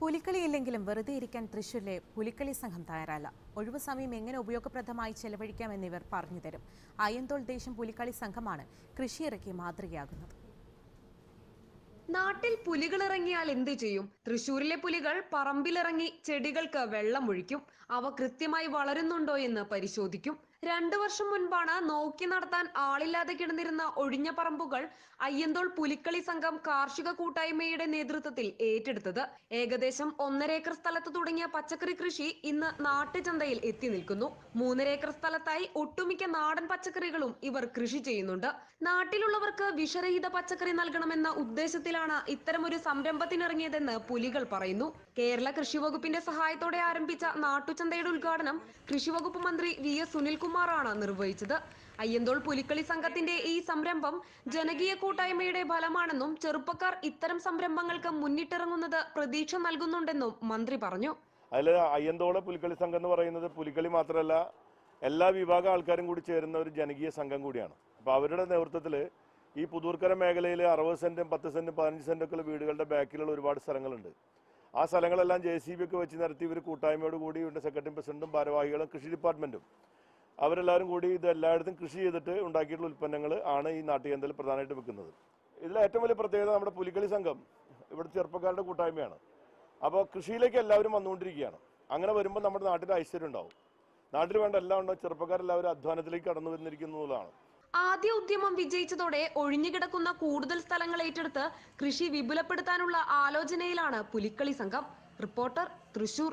പുലിക്കളിയില്ലെങ്കിലും വെറുതെ ഇരിക്കാൻ തൃശൂരിലെ പുലിക്കളി സംഘം തയ്യാറല്ല. ഒഴിവു സമയം എങ്ങനെ ഉപയോഗപ്രദമായി ചെലവഴിക്കാമെന്നിവർ പറഞ്ഞു തരും. അയ്യന്തോൾ ദേശം പുലിക്കളി സംഘമാണ് കൃഷിയിറക്കി മാതൃകയാകുന്നത്. നാട്ടിൽ പുലികൾ ഇറങ്ങിയാൽ എന്തു ചെയ്യും? തൃശൂരിലെ പുലികൾ പറമ്പിലിറങ്ങി ചെടികൾക്ക് വെള്ളം ഒഴിക്കും. അവ കൃത്യമായി വളരുന്നുണ്ടോ എന്ന് പരിശോധിക്കും. രണ്ടു വർഷം മുൻപാണ് നോക്കി നടത്താൻ ആളില്ലാതെ കിടന്നിരുന്ന ഒഴിഞ്ഞ പറമ്പുകൾ അയ്യന്തോൾ പുലിക്കളി സംഘം കാർഷിക കൂട്ടായ്മയുടെ നേതൃത്വത്തിൽ ഏറ്റെടുത്തത്. ഏകദേശം ഒന്നര ഏക്കർ സ്ഥലത്ത് തുടങ്ങിയ പച്ചക്കറി കൃഷി ഇന്ന് നാട്ടുചന്തയിൽ എത്തി നിൽക്കുന്നു. മൂന്നര ഏക്കർ സ്ഥലത്തായി ഒട്ടുമിക്ക നാടൻ പച്ചക്കറികളും ഇവർ കൃഷി ചെയ്യുന്നുണ്ട്. നാട്ടിലുള്ളവർക്ക് വിഷരഹിത പച്ചക്കറി നൽകണമെന്ന ഉദ്ദേശത്തിലാണ് ഇത്തരമൊരു സംരംഭത്തിനിറങ്ങിയതെന്ന് പുലികൾ പറയുന്നു. കേരള കൃഷി വകുപ്പിന്റെ സഹായത്തോടെ ആരംഭിച്ച നാട്ടുചന്തയുടെ ഉദ്ഘാടനം കൃഷി വകുപ്പ് മന്ത്രി വി എസ് സുനിൽകുമാറാണ് നിർവഹിച്ചത്. അയ്യന്തോൾ പുലിക്കളി സംഘത്തിന്റെ ഈ സംരംഭം ജനകീയ കൂട്ടായ്മയുടെ ഫലമാണെന്നും ചെറുപ്പക്കാർ ഇത്തരം സംരംഭങ്ങൾക്ക് മുന്നിട്ടിറങ്ങുന്നത് പ്രതീക്ഷ നൽകുന്നുണ്ടെന്നും മന്ത്രി പറഞ്ഞു. അതിൽ അയ്യന്തോള പുലിക്കളി സംഘം എന്ന് പറയുന്നത് പുലിക്കളി മാത്രമല്ല എല്ലാ വിഭാഗം ആൾക്കാരും കൂടി ചേരുന്ന ഒരു ജനകീയ സംഘം കൂടിയാണ്. അപ്പോൾ അവരുടെ നേതൃത്വത്തിൽ ഈ പുതൂർക്കര മേഖലയിൽ അറുപത് സെന്റും പത്ത് സെന്റും പതിനഞ്ച് ഒക്കെ വീടുകളുടെ ബാക്കിലുള്ള ഒരുപാട് സ്ഥലങ്ങളുണ്ട്. ആ സ്ഥലങ്ങളെല്ലാം ജെ സി ബി ഒക്കെ വെച്ച് നിരത്തി ഇവർ കൂട്ടായ്മയോട് കൂടി ഇവരുടെ സെക്രട്ടറി പ്രസിഡന്റും ഭാരവാഹികളും കൃഷി ഡിപ്പാർട്ട്മെന്റും. അവരെല്ലാവരും കൂടി ഇത് എല്ലായിടത്തും കൃഷി ചെയ്തിട്ട് ഉണ്ടാക്കിയിട്ടുള്ള ഉൽപ്പന്നങ്ങൾ ആണ് ഈ നാട്ടുകേന്ദ്രത്തിൽ പ്രധാനമായിട്ട് വെക്കുന്നത് ഇതിൽ ഏറ്റവും വലിയ പ്രത്യേകത നമ്മുടെ പുലിക്കളി സംഘം ഇവിടെ ചെറുപ്പക്കാരുടെ കൂട്ടായ്മയാണ്. അപ്പോൾ കൃഷിയിലേക്ക് എല്ലാവരും വന്നുകൊണ്ടിരിക്കുകയാണ്. അങ്ങനെ വരുമ്പോൾ നമ്മുടെ നാട്ടിൽ ഐശ്വര്യം ഉണ്ടാവും. നാട്ടിൽ വേണ്ട എല്ലാം ഉണ്ടോ? ചെറുപ്പക്കാരെല്ലാവരും അധ്വാനത്തിലേക്ക് കടന്നു വന്നിരിക്കുന്നു എന്നുള്ളതാണ്. ആദ്യ ഉദ്യമം വിജയിച്ചതോടെ ഒഴിഞ്ഞുകിടക്കുന്ന കൂടുതൽ സ്ഥലങ്ങൾ ഏറ്റെടുത്ത് കൃഷി വിപുലപ്പെടുത്താനുള്ള ആലോചനയിലാണ് പുലിക്കളി സംഘം. റിപ്പോർട്ടർ തൃശൂർ.